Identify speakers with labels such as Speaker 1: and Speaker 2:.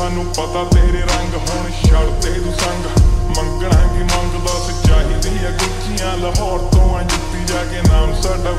Speaker 1: ਸਾਨੂੰ ਪਤਾ ਤੇਰੇ ਰੰਗ ਹੁਣ ਛੱਡਦੇ ਤੂੰ ਸੰਗ। ਮੰਗਣਾ ਕੀ ਮੰਗਦਾ ਸੇ ਚਾਹੀਦੀ ਆ ਲਾਹੌਰ ਤੋਂ ਆ ਜੁੱਤੀ ਜਾ ਕੇ ਨਾਮ ਸਾਡਾ